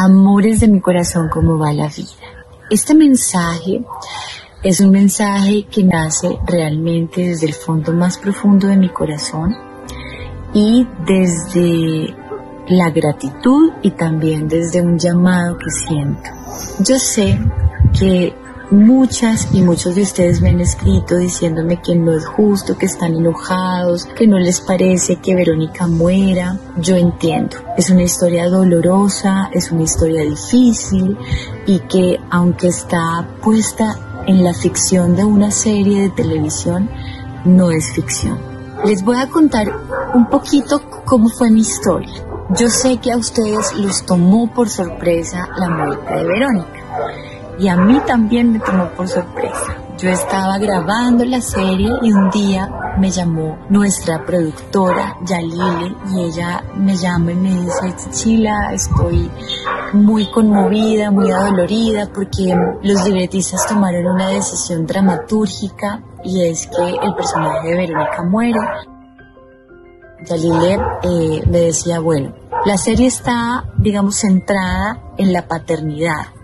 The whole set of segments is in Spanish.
Amores de mi corazón, ¿cómo va la vida? Este mensaje es un mensaje que nace realmente desde el fondo más profundo de mi corazón y desde la gratitud y también desde un llamado que siento. Yo sé que Muchas y muchos de ustedes me han escrito diciéndome que no es justo, que están enojados, que no les parece que Verónica muera. Yo entiendo, es una historia dolorosa, es una historia difícil y que aunque está puesta en la ficción de una serie de televisión, no es ficción. Les voy a contar un poquito cómo fue mi historia. Yo sé que a ustedes los tomó por sorpresa la muerte de Verónica y a mí también me tomó por sorpresa. Yo estaba grabando la serie y un día me llamó nuestra productora Yalile y ella me llama y me dice, Chila, estoy muy conmovida, muy adolorida porque los libretistas tomaron una decisión dramatúrgica y es que el personaje de Verónica muere. Yalile eh, me decía, bueno, la serie está, digamos, centrada en la paternidad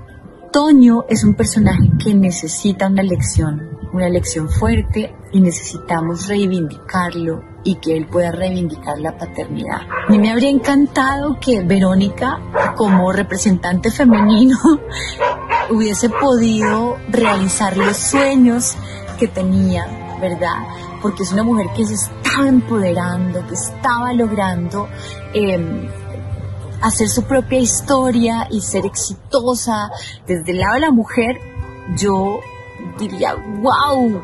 Toño es un personaje que necesita una lección, una lección fuerte y necesitamos reivindicarlo y que él pueda reivindicar la paternidad. A mí me habría encantado que Verónica, como representante femenino, hubiese podido realizar los sueños que tenía, ¿verdad? Porque es una mujer que se estaba empoderando, que estaba logrando eh, hacer su propia historia y ser exitosa desde el lado de la mujer, yo diría, wow,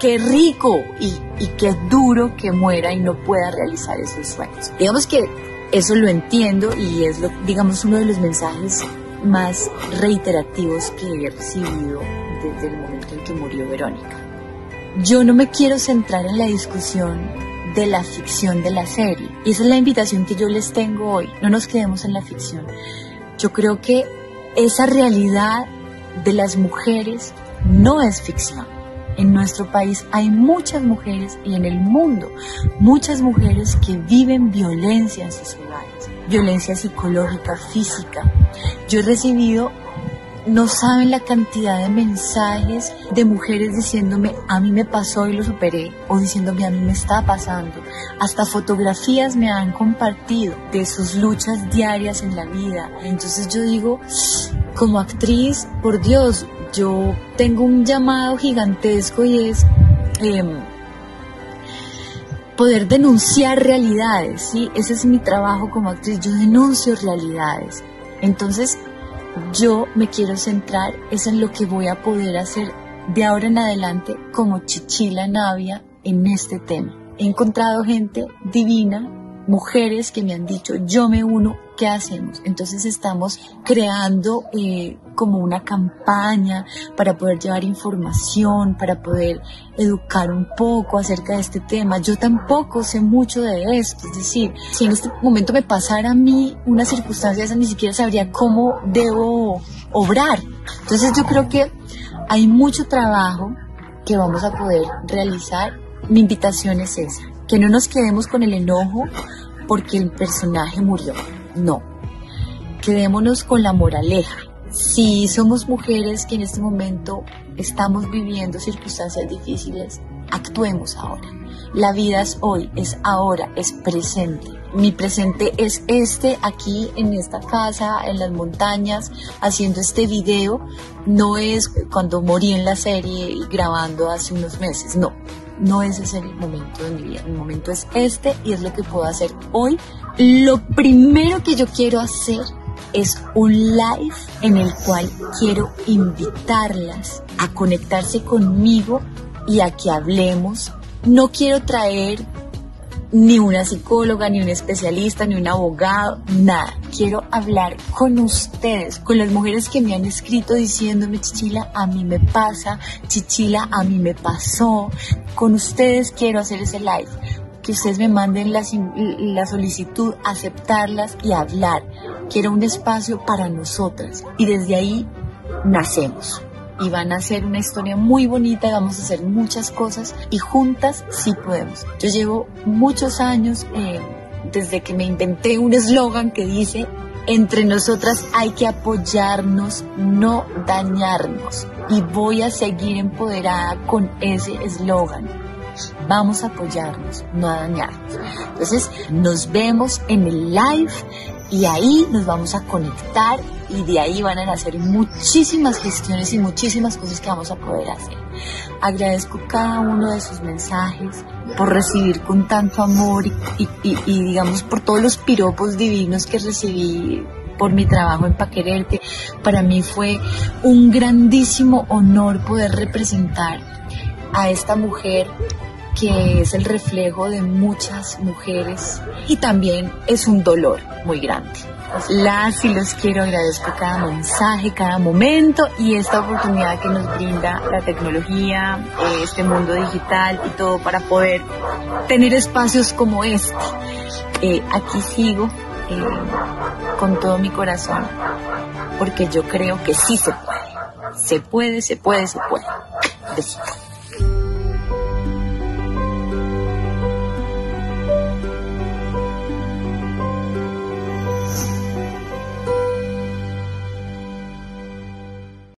qué rico y, y qué duro que muera y no pueda realizar esos sueños. Digamos que eso lo entiendo y es, lo, digamos, uno de los mensajes más reiterativos que he recibido desde el momento en que murió Verónica. Yo no me quiero centrar en la discusión de la ficción de la serie. Y esa es la invitación que yo les tengo hoy. No nos quedemos en la ficción. Yo creo que esa realidad de las mujeres no es ficción. En nuestro país hay muchas mujeres y en el mundo muchas mujeres que viven violencia en sus hogares, violencia psicológica, física. Yo he recibido no saben la cantidad de mensajes de mujeres diciéndome a mí me pasó y lo superé o diciéndome a mí me está pasando. Hasta fotografías me han compartido de sus luchas diarias en la vida. Entonces yo digo, como actriz, por Dios, yo tengo un llamado gigantesco y es... Em, poder denunciar realidades, ¿sí? Ese es mi trabajo como actriz, yo denuncio realidades. Entonces, yo me quiero centrar es en lo que voy a poder hacer de ahora en adelante como Chichila Navia en este tema. He encontrado gente divina, mujeres que me han dicho, yo me uno, ¿qué hacemos? Entonces estamos creando eh, como una campaña para poder llevar información, para poder educar un poco acerca de este tema. Yo tampoco sé mucho de esto, es decir, si en este momento me pasara a mí una circunstancia esa, ni siquiera sabría cómo debo obrar. Entonces yo creo que hay mucho trabajo que vamos a poder realizar. Mi invitación es esa, que no nos quedemos con el enojo porque el personaje murió. No. Quedémonos con la moraleja. Si somos mujeres que en este momento estamos viviendo circunstancias difíciles, actuemos ahora. La vida es hoy, es ahora, es presente. Mi presente es este aquí en esta casa, en las montañas, haciendo este video. No es cuando morí en la serie y grabando hace unos meses, no no ese es el momento de mi vida, el momento es este y es lo que puedo hacer hoy. Lo primero que yo quiero hacer es un live en el cual quiero invitarlas a conectarse conmigo y a que hablemos. No quiero traer ni una psicóloga, ni un especialista, ni un abogado, nada. Quiero hablar con ustedes, con las mujeres que me han escrito diciéndome, Chichila, a mí me pasa, Chichila, a mí me pasó. Con ustedes quiero hacer ese live. Que ustedes me manden la, la solicitud, aceptarlas y hablar. Quiero un espacio para nosotras. Y desde ahí nacemos y van a ser una historia muy bonita, vamos a hacer muchas cosas y juntas sí podemos. Yo llevo muchos años eh, desde que me inventé un eslogan que dice entre nosotras hay que apoyarnos, no dañarnos. Y voy a seguir empoderada con ese eslogan. Vamos a apoyarnos, no a dañarnos. Entonces, nos vemos en el live y ahí nos vamos a conectar y de ahí van a nacer muchísimas gestiones y muchísimas cosas que vamos a poder hacer. Agradezco cada uno de sus mensajes por recibir con tanto amor y, digamos por todos los piropos divinos que recibí por mi trabajo en Paquererte. Para mí fue un grandísimo honor poder representar a esta mujer que es el reflejo de muchas mujeres y también es un dolor muy grande. Las y los quiero, agradezco cada mensaje, cada momento y esta oportunidad que nos brinda la tecnología, eh, este mundo digital y todo para poder tener espacios como este. Eh, aquí sigo eh, con todo mi corazón porque yo creo que sí se puede. Se puede, se puede, se puede. Besito.